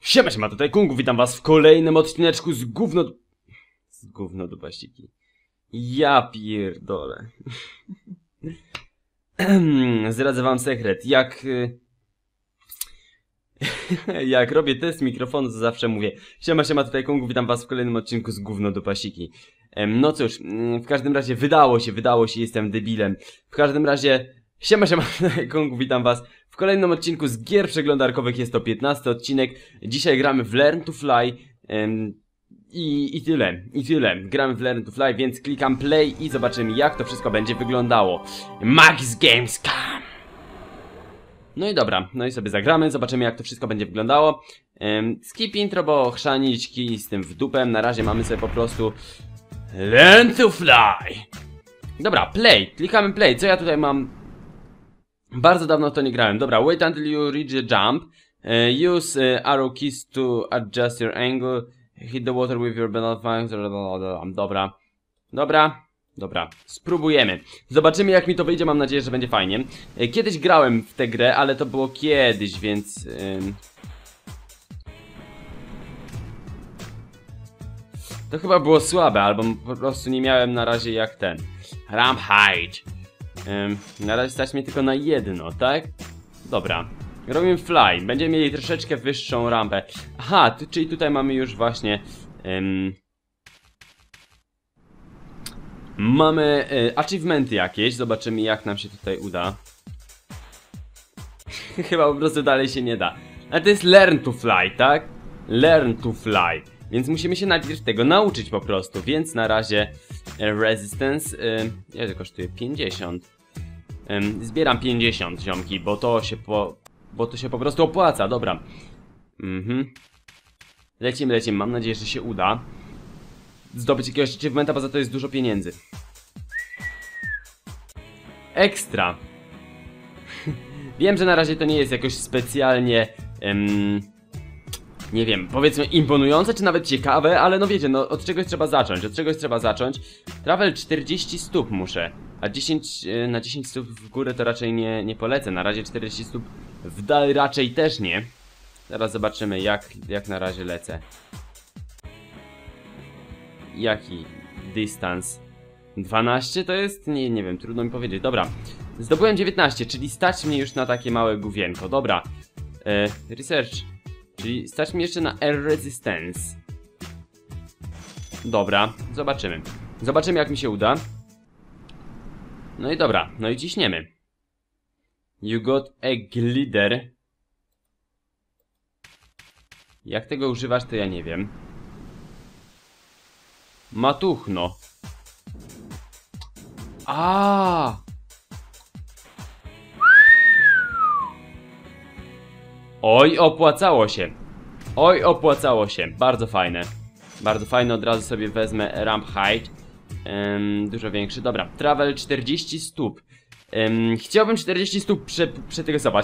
Siema, siema, tutaj Kungu, witam was w kolejnym odcineczku z gówno... Z gówno do pasiki. Ja pierdolę. Zdradzę wam sekret, jak... y, jak robię test mikrofonu, to zawsze mówię Siema, siema, tutaj Kungu, witam was w kolejnym odcinku z gówno do pasiki. Em, No cóż, mm, w każdym razie wydało się, wydało się, jestem debilem. W każdym razie, siema, siema, tutaj Kungu, witam was kolejnym odcinku z gier przeglądarkowych. Jest to 15 odcinek. Dzisiaj gramy w Learn to Fly. em, i, I tyle, i tyle. Gramy w Learn to Fly, więc klikam play i zobaczymy jak to wszystko będzie wyglądało. Max Gamescom! No i dobra, no i sobie zagramy, zobaczymy jak to wszystko będzie wyglądało. Um, skip intro, bo chrzaniczki z tym w dupem. Na razie mamy sobie po prostu Learn to Fly! Dobra, play, klikamy play. Co ja tutaj mam? Bardzo dawno to nie grałem. Dobra, wait until you reach the jump. Uh, use uh, arrow keys to adjust your angle. Hit the water with your fangs. Dobra. Dobra. Dobra. Spróbujemy. Zobaczymy jak mi to wyjdzie. Mam nadzieję, że będzie fajnie. E, Kiedyś grałem w tę grę, ale to było kiedyś, więc... To chyba było słabe, albo po prostu nie miałem na razie jak ten. Ramp height. Ym, na razie stać mnie tylko na jedno, tak? Dobra. Robimy fly. Będziemy mieli troszeczkę wyższą rampę. Aha, czyli tutaj mamy już właśnie... Ym, mamy y, achievementy jakieś. Zobaczymy jak nam się tutaj uda. Chyba po prostu dalej się nie da. Ale to jest learn to fly, tak? Learn to fly. Więc musimy się najpierw tego nauczyć po prostu. Więc na razie resistance... Y, ile to kosztuje? 50. Ym, zbieram 50 ziomki, bo to się po... Bo to się po prostu opłaca, dobra. Mhm. Lecimy, lecimy, mam nadzieję, że się uda. Zdobyć jakiegoś achievementa, bo za to jest dużo pieniędzy. Ekstra. Wiem, że na razie to nie jest jakoś specjalnie... em, nie wiem, powiedzmy imponujące, czy nawet ciekawe, ale no wiecie, no od czegoś trzeba zacząć, od czegoś trzeba zacząć. Travel 40 stóp muszę, a 10 e, na 10 stóp w górę to raczej nie, nie polecę, na razie 40 stóp w dal raczej też nie. Zaraz zobaczymy jak, jak na razie lecę. Jaki dystans? 12 to jest? Nie, nie wiem, trudno mi powiedzieć. Dobra, zdobyłem 19, czyli stać mnie już na takie małe główienko. Dobra, e, research, czyli stać mnie jeszcze na air resistance. Dobra, zobaczymy. Zobaczymy jak mi się uda. No i dobra, no i ciśniemy. You got a glider. Jak tego używasz, to ja nie wiem. Matuchno. A. Oj, opłacało się. Oj, opłacało się. Bardzo fajne. Bardzo fajne, od razu sobie wezmę ramp height. Dużo większy. Dobra, travel 40 stóp. Chciałbym 40 stóp prze,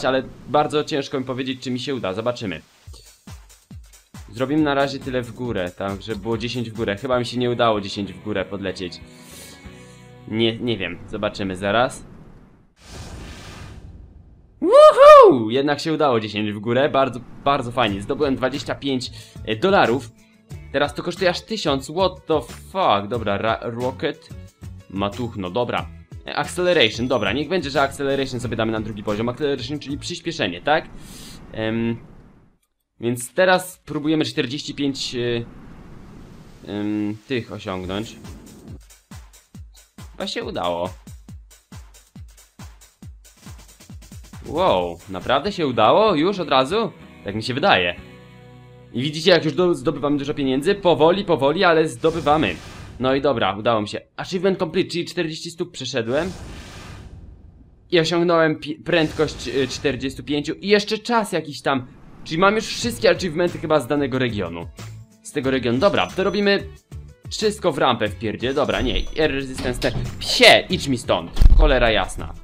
ale bardzo ciężko mi powiedzieć, czy mi się uda. Zobaczymy. Zrobimy na razie tyle w górę, tak, żeby było 10 w górę. Chyba mi się nie udało 10 w górę podlecieć. Nie, nie wiem, zobaczymy zaraz. Woohoo! Jednak się udało 10 w górę, bardzo, bardzo fajnie. Zdobyłem 25 e, dolarów. Teraz to kosztuje aż 1000, what the fuck. Dobra, ra rocket. Matuchno, dobra. E, Acceleration, dobra, niech będzie, że acceleration sobie damy na drugi poziom. Acceleration, czyli przyspieszenie, tak? Em, więc teraz próbujemy 45 y, ym, tych osiągnąć. Chyba się udało. Wow, naprawdę się udało? Już od razu? Tak mi się wydaje. I widzicie, jak już do, zdobywamy dużo pieniędzy? Powoli, powoli, ale zdobywamy. No i dobra, udało mi się. Achievement complete, czyli 40 stóp przeszedłem. I osiągnąłem prędkość y, 45 i jeszcze czas jakiś tam. Czyli mam już wszystkie achievementy chyba z danego regionu. Z tego regionu. Dobra, to robimy wszystko w rampę w pierdzie. Dobra, nie, air resistance. Psie, idź mi stąd. Cholera jasna.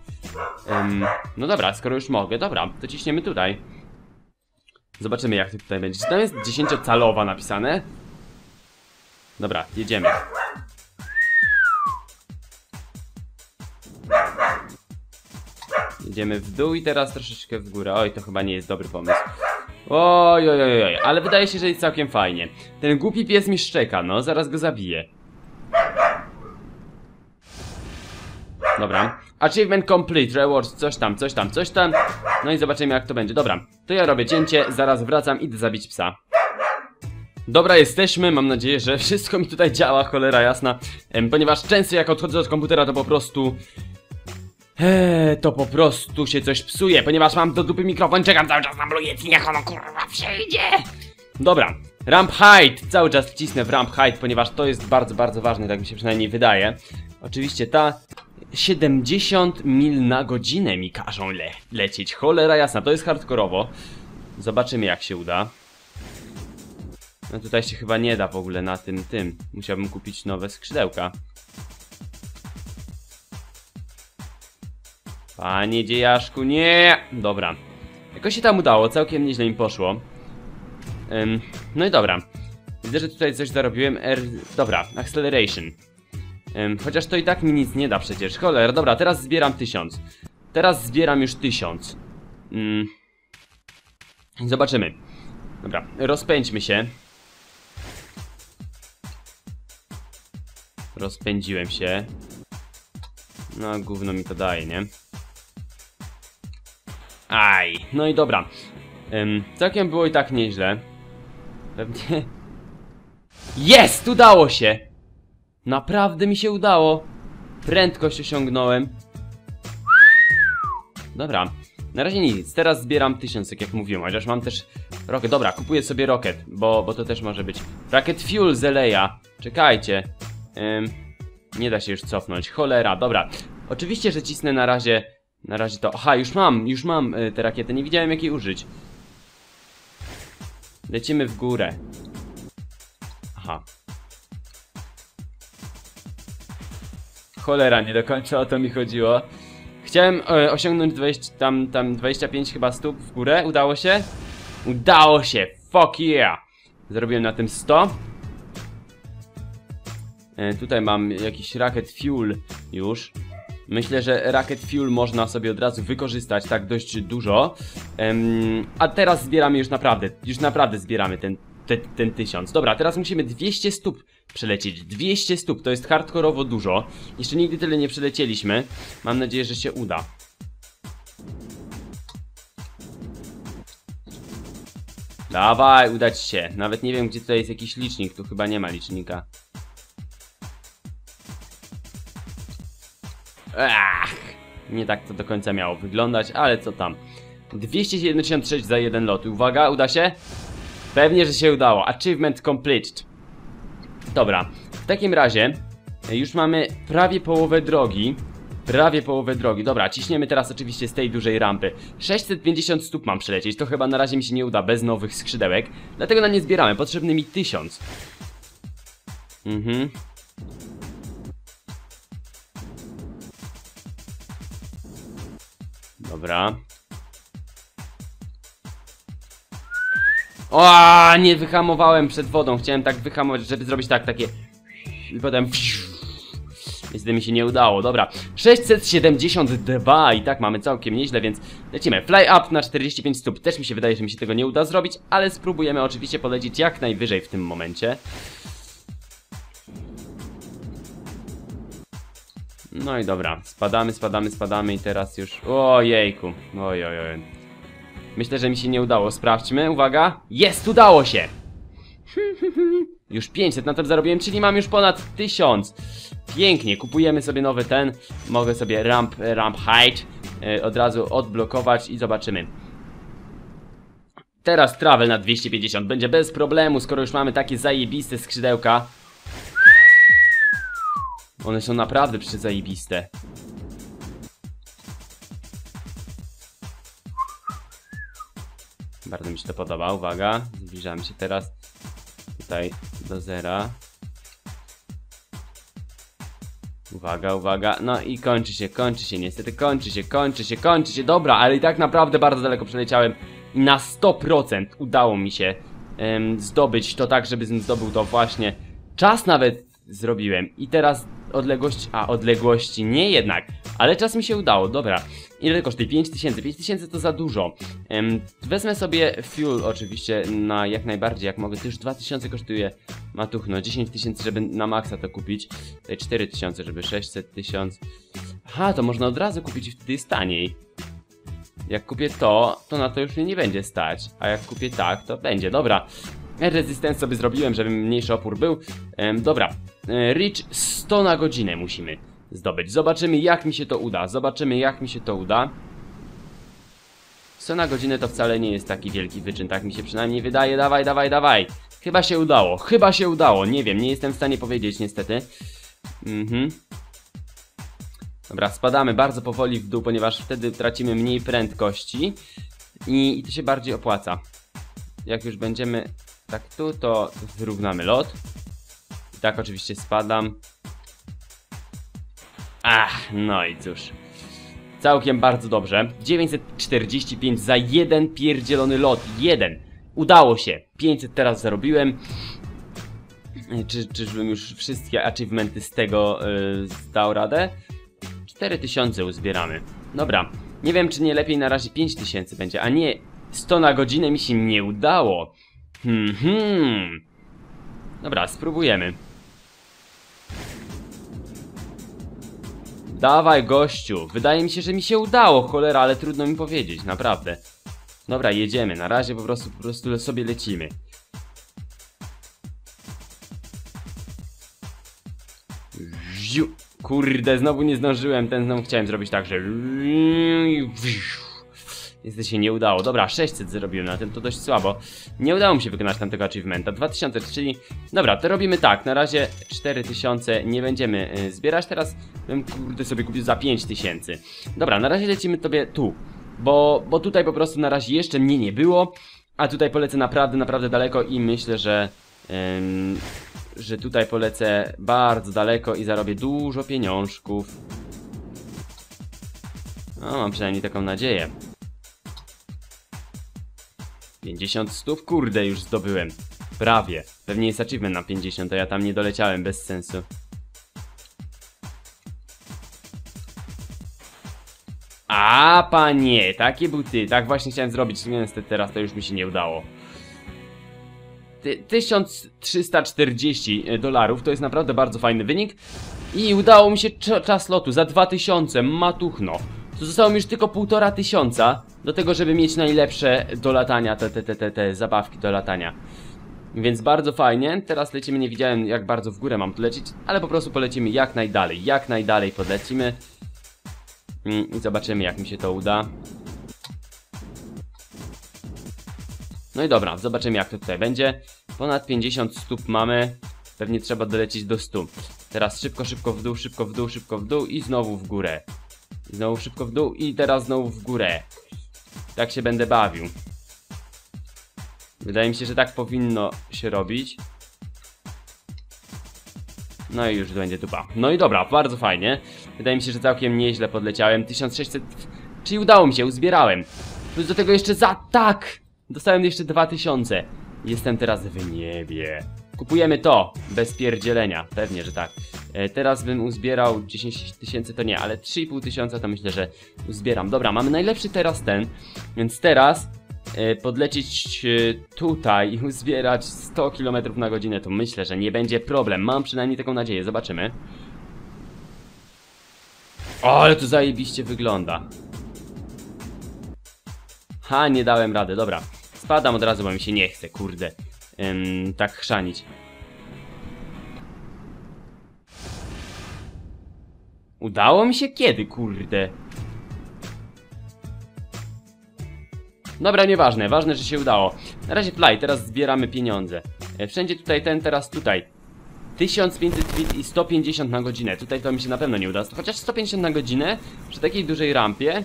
Em, no dobra, skoro już mogę, dobra, to ciśniemy tutaj. Zobaczymy jak to tutaj będzie. Czy tam jest 10-calowa napisane? Dobra, jedziemy. Jedziemy w dół i teraz troszeczkę w górę. Oj, to chyba nie jest dobry pomysł. Oj, oj, oj, oj, ale wydaje się, że jest całkiem fajnie. Ten głupi pies mi szczeka, no, zaraz go zabiję. Dobra. Achievement complete, rewards, coś tam, coś tam, coś tam. No i zobaczymy jak to będzie. Dobra, to ja robię cięcie, zaraz wracam, idę zabić psa. Dobra, jesteśmy, mam nadzieję, że wszystko mi tutaj działa, cholera jasna. Ponieważ często jak odchodzę od komputera, to po prostu... Eee, to po prostu się coś psuje, ponieważ mam do dupy mikrofon, czekam cały czas na Blue Yeti, niech ono kurwa przyjdzie. Dobra, ramp height, cały czas wcisnę w ramp height, ponieważ to jest bardzo, bardzo ważne, tak mi się przynajmniej wydaje. Oczywiście ta 70 mil na godzinę mi każą le lecieć, cholera jasna, to jest hardkorowo. Zobaczymy jak się uda. No tutaj się chyba nie da w ogóle na tym, tym. Musiałbym kupić nowe skrzydełka. Panie dziejaszku, nie! Dobra. Jakoś się tam udało, całkiem nieźle mi poszło. Ym, no i dobra. Widzę, że tutaj coś zarobiłem. R... Dobra, acceleration. Chociaż to i tak mi nic nie da przecież. Cholera, dobra, teraz zbieram tysiąc. Teraz zbieram już tysiąc. Ym. Zobaczymy. Dobra, rozpędźmy się. Rozpędziłem się. No, gówno mi to daje, nie? Aj, no i dobra. Ym, całkiem było i tak nieźle. Pewnie... Jest! Udało się! Naprawdę mi się udało. Prędkość osiągnąłem. Dobra. Na razie nic, teraz zbieram tysiąc, jak mówiłem, chociaż mam też rocket. Dobra, kupuję sobie rocket, bo, bo to też może być. Rocket fuel zeleja. Czekajcie. Ym, nie da się już cofnąć. Cholera, dobra. Oczywiście, że cisnę na razie. Na razie to. Aha, już mam, już mam y, tę rakietę. Nie widziałem jak jej użyć. Lecimy w górę. Aha. Cholera, nie do końca o to mi chodziło. Chciałem e, osiągnąć 20, tam, tam 25 chyba stóp w górę. Udało się? Udało się! Fuck yeah! Zrobiłem na tym 100. E, tutaj mam jakiś racket fuel już. Myślę, że racket fuel można sobie od razu wykorzystać tak dość dużo. A teraz zbieramy już naprawdę, już naprawdę zbieramy ten, te, ten tysiąc. Dobra, teraz musimy 200 stóp przelecieć. 200 stóp, to jest hardkorowo dużo. Jeszcze nigdy tyle nie przelecieliśmy. Mam nadzieję, że się uda. Dawaj, udać się. Nawet nie wiem, gdzie tutaj jest jakiś licznik. Tu chyba nie ma licznika. Ach, nie tak to do końca miało wyglądać, ale co tam. 276 za jeden lot. Uwaga, uda się? Pewnie, że się udało. Achievement completed. Dobra, w takim razie e, już mamy prawie połowę drogi. Prawie połowę drogi. Dobra, ciśniemy teraz oczywiście z tej dużej rampy. 650 stóp mam przelecieć. To chyba na razie mi się nie uda bez nowych skrzydełek. Dlatego na nie zbieramy. Potrzebny mi 1000. Mhm. Dobra. O, nie wyhamowałem przed wodą. Chciałem tak wyhamować, żeby zrobić tak, takie. I potem. Niestety mi się nie udało. Dobra. 672 i tak mamy całkiem nieźle, więc lecimy. Fly up na 45 stóp. Też mi się wydaje, że mi się tego nie uda zrobić, ale spróbujemy oczywiście polecieć jak najwyżej w tym momencie. No i dobra, spadamy, spadamy, spadamy i teraz już... Ojejku, oj, oj, oj. Myślę, że mi się nie udało, sprawdźmy, uwaga. Jest, udało się! Już 500 na tym zarobiłem, czyli mam już ponad 1000. Pięknie, kupujemy sobie nowy ten. Mogę sobie ramp, ramp height yy, od razu odblokować i zobaczymy. Teraz travel na 250 będzie bez problemu, skoro już mamy takie zajebiste skrzydełka. One są naprawdę przyzajebiste. Bardzo mi się to podoba, uwaga. Zbliżamy się teraz tutaj do zera. Uwaga, uwaga, no i kończy się, kończy się, niestety kończy się, kończy się, kończy się, dobra, ale i tak naprawdę bardzo daleko przeleciałem i na 100% udało mi się um, zdobyć to tak, żebym zdobył to właśnie. Czas nawet zrobiłem i teraz odległość, a odległości nie jednak, ale czas mi się udało, dobra. Ile kosztuje? 5000, 5000 to za dużo. Wezmę sobie fuel oczywiście na jak najbardziej, jak mogę, to już 2000 kosztuje matuchno, 10 tysięcy, żeby na maksa to kupić, tutaj 4000, żeby 600 tysiąc. Aha, to można od razu kupić i wtedy jest taniej. Jak kupię to, to na to już mnie nie będzie stać, a jak kupię tak, to będzie, dobra. Resistance sobie zrobiłem, żeby mniejszy opór był. Em, dobra, e, Reach 100 na godzinę musimy zdobyć. Zobaczymy jak mi się to uda, zobaczymy jak mi się to uda. 100 na godzinę to wcale nie jest taki wielki wyczyn, tak mi się przynajmniej wydaje. Dawaj, dawaj, dawaj. Chyba się udało, chyba się udało, nie wiem, nie jestem w stanie powiedzieć niestety. Mhm. Dobra, spadamy bardzo powoli w dół, ponieważ wtedy tracimy mniej prędkości i, i to się bardziej opłaca. Jak już będziemy tak tu, to wyrównamy lot. I tak oczywiście spadam. Ach, no i cóż. Całkiem bardzo dobrze. 945 za jeden pierdzielony lot. Jeden. Udało się. 500 teraz zarobiłem. Czy, czyżbym już wszystkie achievementy z tego yy, zdał radę? 4000 uzbieramy. Dobra. Nie wiem, czy nie lepiej na razie 5000 będzie, a nie 100 na godzinę mi się nie udało. Hmm, hmm. Dobra, spróbujemy. Dawaj, gościu. Wydaje mi się, że mi się udało, cholera, ale trudno mi powiedzieć, naprawdę. Dobra, jedziemy. Na razie po prostu, po prostu sobie lecimy. Ziu. Kurde, znowu nie zdążyłem. Ten znowu chciałem zrobić tak, że... Niestety się nie udało. Dobra, 600 zrobiłem na tym, to dość słabo. Nie udało mi się wykonać tamtego achievementa. 2000, czyli... Dobra, to robimy tak. Na razie 4000 nie będziemy y, zbierać. Teraz bym kurde sobie kupił za 5000. Dobra, na razie lecimy tobie tu. Bo, bo tutaj po prostu na razie jeszcze mnie nie było. A tutaj polecę naprawdę, naprawdę daleko i myślę, że... Ym, że tutaj polecę bardzo daleko i zarobię dużo pieniążków. No, mam przynajmniej taką nadzieję. 50 stów? Kurde, już zdobyłem. Prawie. Pewnie jest achievement na 50, a ja tam nie doleciałem, bez sensu. A panie, takie buty, tak właśnie chciałem zrobić, niestety teraz to już mi się nie udało. Ty- 1340 dolarów to jest naprawdę bardzo fajny wynik i udało mi się cz- czas lotu za 2000, matuchno. To zostało mi już tylko półtora tysiąca do tego, żeby mieć najlepsze do latania, te, te, te, te, te zabawki do latania. Więc bardzo fajnie, teraz lecimy, nie widziałem jak bardzo w górę mam tu lecieć, ale po prostu polecimy jak najdalej, jak najdalej podlecimy Mm, i zobaczymy jak mi się to uda. No i dobra, zobaczymy jak to tutaj będzie. Ponad 50 stóp mamy. Pewnie trzeba dolecieć do 100. Teraz szybko, szybko w dół, szybko w dół, szybko w dół i znowu w górę. Znowu szybko w dół i teraz znowu w górę. Tak się będę bawił. Wydaje mi się, że tak powinno się robić. No i już będzie dupa. No i dobra, bardzo fajnie. Wydaje mi się, że całkiem nieźle podleciałem. 1600... Czyli udało mi się, uzbierałem. Plus do tego jeszcze za... Tak! Dostałem jeszcze 2000. Jestem teraz w niebie. Kupujemy to, bez pierdzielenia. Pewnie, że tak. E, teraz bym uzbierał 10 tysięcy, to nie, ale 3,5 tysiąca to myślę, że uzbieram. Dobra, mamy najlepszy teraz ten, więc teraz e, podlecieć e, tutaj i uzbierać 100 km na godzinę, to myślę, że nie będzie problem. Mam przynajmniej taką nadzieję, zobaczymy. O, ale to zajebiście wygląda. Ha, nie dałem rady, dobra. Spadam od razu, bo mi się nie chce, kurde. Ym, tak chrzanić. Udało mi się kiedy, kurde? Dobra, nieważne, ważne, że się udało. Na razie fly, teraz zbieramy pieniądze. E, Wszędzie tutaj ten, teraz tutaj. 1500 feet i 150 na godzinę. Tutaj to mi się na pewno nie uda. Chociaż 150 na godzinę przy takiej dużej rampie.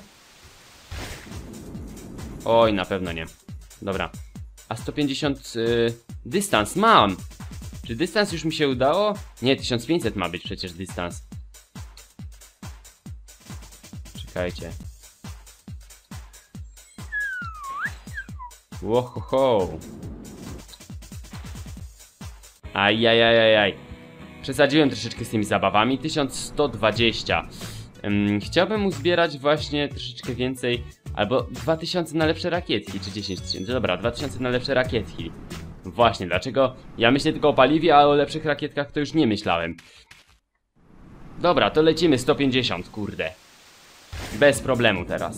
Oj, na pewno nie. Dobra. A 150 y, dystans mam. Czy dystans już mi się udało? Nie, 1500 ma być przecież dystans. Czekajcie. Łohoho. Ajajajajaj. Przesadziłem troszeczkę z tymi zabawami. 1120. Ym, chciałbym uzbierać właśnie troszeczkę więcej, albo 2000 na lepsze rakietki, czy 10 tysięcy. Dobra, 2000 na lepsze rakietki. Właśnie, dlaczego? Ja myślę tylko o paliwie, a o lepszych rakietkach to już nie myślałem. Dobra, to lecimy 150, kurde. Bez problemu teraz.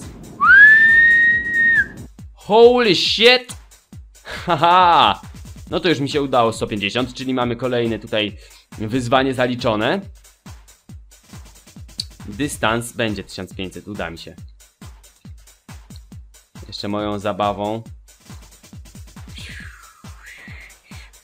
Holy shit! Haha! No to już mi się udało 150, czyli mamy kolejne tutaj wyzwanie zaliczone. Dystans będzie 1500, uda mi się. Jeszcze moją zabawą.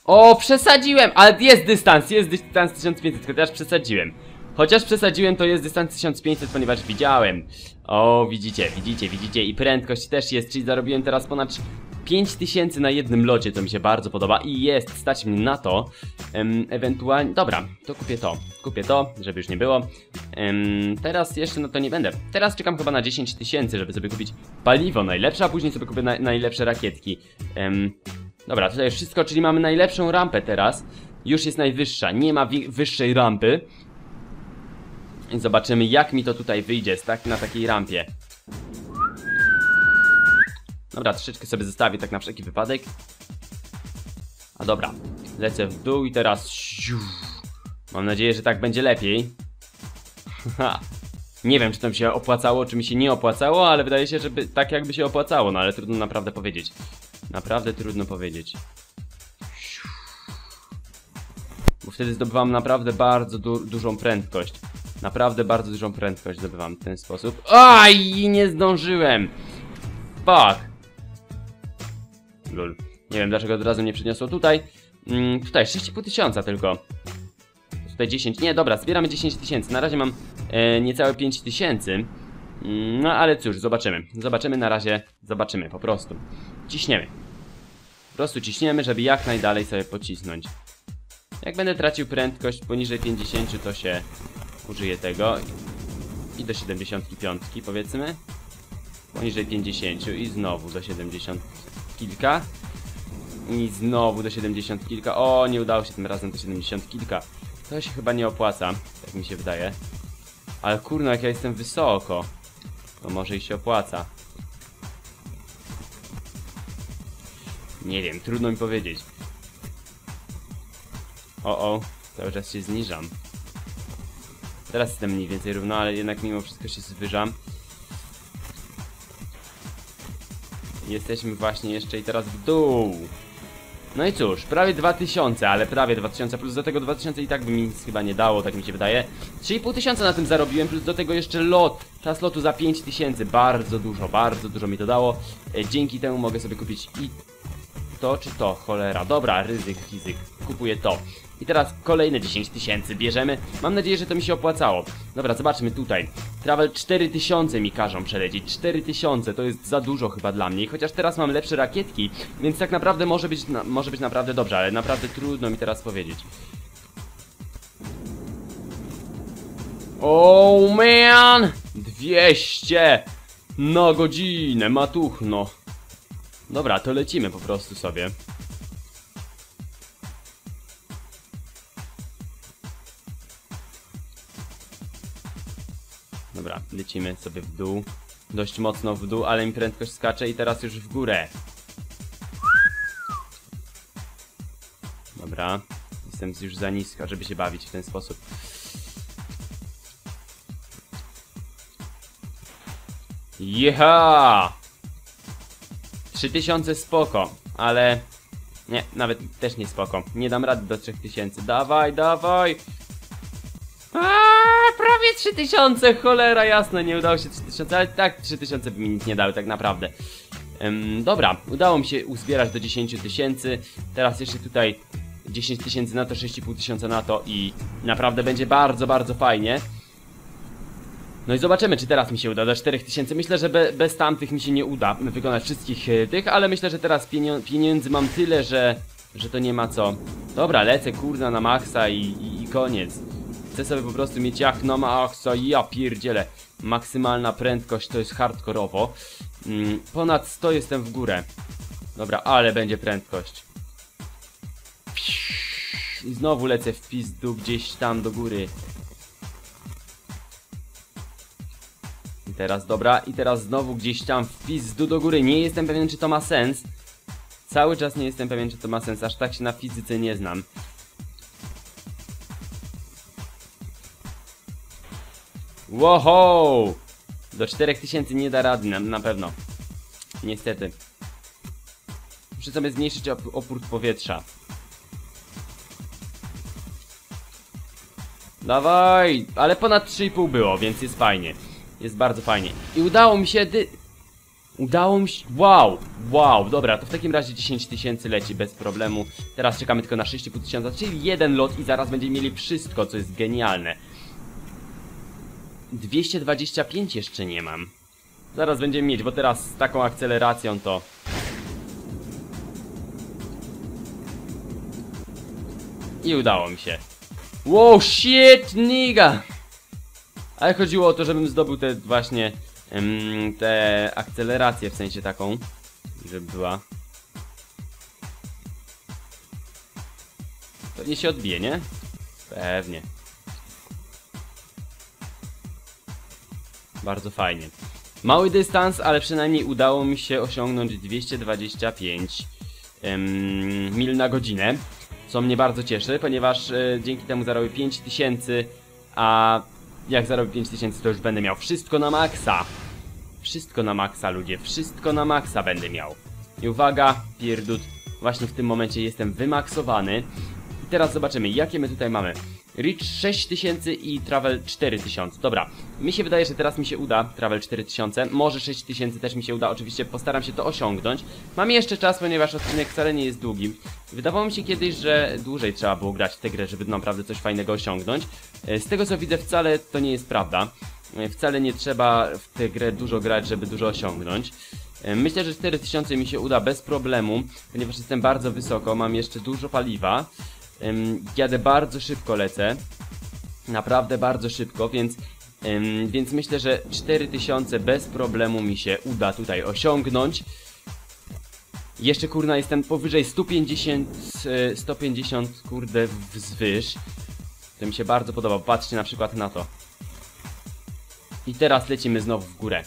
O, przesadziłem! Ale jest dystans, jest dystans 1500, chociaż przesadziłem. Chociaż przesadziłem, to jest dystans 1500, ponieważ widziałem. O, widzicie, widzicie, widzicie. I prędkość też jest, czyli zarobiłem teraz ponad 5000 na jednym locie, to mi się bardzo podoba. I jest, stać mnie na to. Em, ewentualnie, dobra, to kupię to. Kupię to, żeby już nie było. Teraz jeszcze, no to nie będę. Teraz czekam chyba na 10 tysięcy, żeby sobie kupić paliwo najlepsze, a później sobie kupię na, najlepsze rakietki. Dobra, tutaj już wszystko, czyli mamy najlepszą rampę teraz. Już jest najwyższa, nie ma wyższej rampy. Zobaczymy jak mi to tutaj wyjdzie tak, na takiej rampie. Dobra, troszeczkę sobie zostawię tak na wszelki wypadek. A dobra, lecę w dół i teraz... Mam nadzieję, że tak będzie lepiej. Nie wiem, czy to mi się opłacało, czy mi się nie opłacało, ale wydaje się, że tak jakby się opłacało, no ale trudno naprawdę powiedzieć. Naprawdę trudno powiedzieć. Bo wtedy zdobywam naprawdę bardzo du dużą prędkość. Naprawdę bardzo dużą prędkość zdobywam w ten sposób. Aj, nie zdążyłem! Fuck! Lul. Nie wiem dlaczego od razu mnie przyniosło tutaj. Mm, tutaj 6,5 tysiąca tylko. Tutaj 10. Nie, dobra, zbieramy 10 tysięcy. Na razie mam e, niecałe 5 tysięcy. Mm, no ale cóż, zobaczymy. Zobaczymy na razie. Zobaczymy po prostu. Ciśniemy. Po prostu ciśniemy, żeby jak najdalej sobie pocisnąć. Jak będę tracił prędkość poniżej 50, to się użyję tego. I do 75 powiedzmy. Poniżej 50 i znowu do 70 kilka. I znowu do 70 kilka. O, nie udało się tym razem do 70 kilka. To się chyba nie opłaca, tak mi się wydaje. Ale kurno, jak ja jestem wysoko, to może i się opłaca. Nie wiem, trudno mi powiedzieć. O, o, cały czas się zniżam. Teraz jestem mniej więcej równo, ale jednak mimo wszystko się zwyżam. Jesteśmy właśnie jeszcze i teraz w dół. No i cóż, prawie 2000, ale prawie 2000, plus do tego 2000 i tak by mi nic chyba nie dało, tak mi się wydaje. 3,5 tysiąca na tym zarobiłem, plus do tego jeszcze lot. Czas lotu za 5000, bardzo dużo, bardzo dużo mi to dało. E, dzięki temu mogę sobie kupić i to czy to, cholera. Dobra, ryzyk, fizyk, kupuję to. I teraz kolejne 10 tysięcy bierzemy. Mam nadzieję, że to mi się opłacało. Dobra, zobaczmy tutaj. Travel 4000 mi każą przelecieć. 4000 to jest za dużo chyba dla mnie. Chociaż teraz mam lepsze rakietki, więc tak naprawdę może być, na, może być naprawdę dobrze, ale naprawdę trudno mi teraz powiedzieć. Oh man! 200 na godzinę, matuchno. Dobra, to lecimy po prostu sobie. Dobra, lecimy sobie w dół. Dość mocno w dół, ale mi prędkość skacze i teraz już w górę. Dobra, jestem już za niska, żeby się bawić w ten sposób. Jeha! 3000 spoko, ale... Nie, nawet też nie spoko. Nie dam rady do 3000. Dawaj, dawaj! Aaaa, prawie 3000, cholera jasna, nie udało się 3000, ale tak 3000 by mi nic nie dały tak naprawdę. Ym, dobra, udało mi się uzbierać do 10 tysięcy, teraz jeszcze tutaj 10 tysięcy na to, 6,5 tysiąca na to i naprawdę będzie bardzo, bardzo fajnie. No i zobaczymy, czy teraz mi się uda do 4000. Myślę, że be, bez tamtych mi się nie uda wykonać wszystkich e, tych, ale myślę, że teraz pienio pieniędzy mam tyle, że, że to nie ma co. Dobra, lecę kurna na maksa i, i, i koniec. Chcę sobie po prostu mieć jak na maksa, ja pierdzielę. Maksymalna prędkość to jest hardkorowo. Mm, ponad 100 jestem w górę. Dobra, ale będzie prędkość. I znowu lecę w pizdu gdzieś tam do góry. Teraz, dobra, i teraz znowu gdzieś tam w pizdu do góry. Nie jestem pewien, czy to ma sens. Cały czas nie jestem pewien, czy to ma sens, aż tak się na fizyce nie znam. Wow! Do 4000 nie da rady, na, na pewno. Niestety. Muszę sobie zmniejszyć op opór powietrza. Dawaj! Ale ponad 3,5 było, więc jest fajnie. Jest bardzo fajnie. I udało mi się dy... Udało mi się... Wow! Wow! Dobra, to w takim razie 10 tysięcy leci bez problemu. Teraz czekamy tylko na 6,5 tysiąca, czyli jeden lot i zaraz będziemy mieli wszystko, co jest genialne. 225 jeszcze nie mam. Zaraz będziemy mieć, bo teraz z taką akceleracją to... I udało mi się. Wow, shit, nigga! Ale chodziło o to, żebym zdobył te właśnie... te akceleracje, w sensie taką, żeby była. Pewnie się odbije, nie? Pewnie. Bardzo fajnie. Mały dystans, ale przynajmniej udało mi się osiągnąć 225 em, mil na godzinę. Co mnie bardzo cieszy, ponieważ e, dzięki temu zarobię 5000, a jak zarobię 5000 to już będę miał wszystko na maksa. Wszystko na maksa ludzie, wszystko na maksa będę miał. I uwaga, pierdut, właśnie w tym momencie jestem wymaksowany. I teraz zobaczymy, jakie my tutaj mamy. Reach 6000 i Travel 4000. Dobra, mi się wydaje, że teraz mi się uda Travel 4000. Może 6000 też mi się uda, oczywiście postaram się to osiągnąć. Mam jeszcze czas, ponieważ odcinek wcale nie jest długi. Wydawało mi się kiedyś, że dłużej trzeba było grać w tę grę, żeby naprawdę coś fajnego osiągnąć. E, Z tego co widzę, wcale to nie jest prawda. E, Wcale nie trzeba w tę grę dużo grać, żeby dużo osiągnąć. E, Myślę, że 4000 mi się uda bez problemu, ponieważ jestem bardzo wysoko, mam jeszcze dużo paliwa. Jadę bardzo szybko lecę. Naprawdę bardzo szybko, więc, więc myślę, że 4000 bez problemu mi się uda tutaj osiągnąć. Jeszcze kurna jestem powyżej 150, e, 150 kurde wzwyż. To mi się bardzo podoba, patrzcie na przykład na to. I teraz lecimy znowu w górę.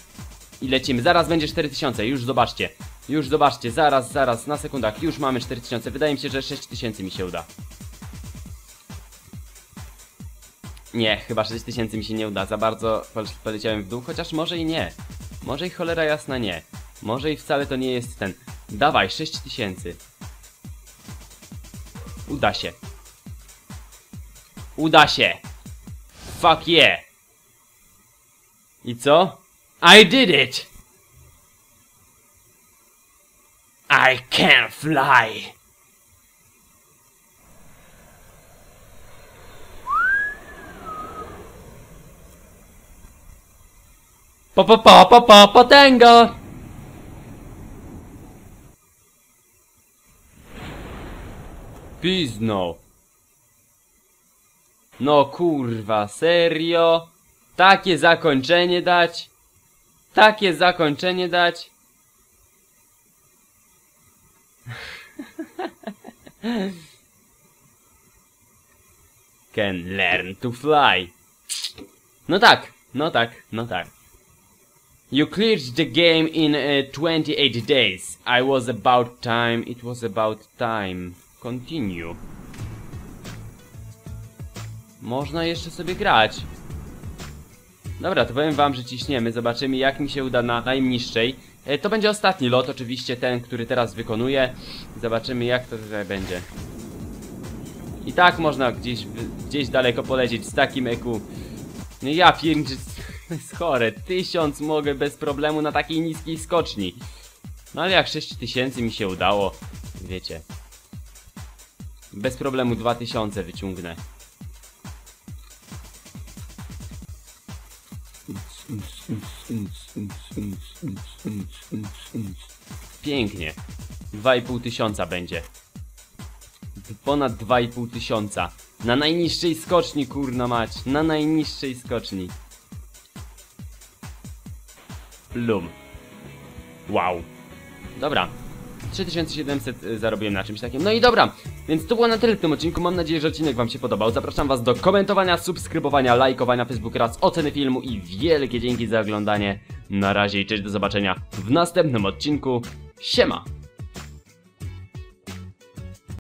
I lecimy, zaraz będzie 4000, już zobaczcie. Już zobaczcie, zaraz, zaraz, na sekundach, już mamy 4000. Wydaje mi się, że 6000 mi się uda. Nie, chyba 6000 mi się nie uda, za bardzo pol- poleciałem w dół, chociaż może i nie. Może i cholera jasna nie. Może i wcale to nie jest ten. Dawaj, 6000. Uda się. Uda się. Fuck yeah. I co? I did it! I can fly! Po po po po po potęga! Pizno. No kurwa, serio? Takie zakończenie dać? Takie zakończenie dać? Can learn to fly. No tak, no tak, no tak. You cleared the game in uh, 28 days. I was about time, it was about time. Continue. Można jeszcze sobie grać. Dobra, to powiem wam, że ciśniemy. Zobaczymy jak mi się uda na najniższej. E, to będzie ostatni lot, oczywiście ten, który teraz wykonuję. Zobaczymy jak to tutaj będzie. I tak można gdzieś, gdzieś daleko polecieć z takim EQ. No ja pierniczę, to. Tysiąc mogę bez problemu na takiej niskiej skoczni. No ale jak 6000 mi się udało, wiecie. Bez problemu 2000 wyciągnę. Pięknie. 2,5 tysiąca będzie. Ponad 2,5 tysiąca. Na najniższej skoczni, kurna mać. Na najniższej skoczni. Plum. Wow. Dobra. 3700 y, zarobiłem na czymś takim. No i dobra, więc to było na tyle w tym odcinku. Mam nadzieję, że odcinek Wam się podobał. Zapraszam Was do komentowania, subskrybowania, lajkowania Facebook oraz oceny filmu i wielkie dzięki za oglądanie. Na razie i cześć, do zobaczenia w następnym odcinku. Siema!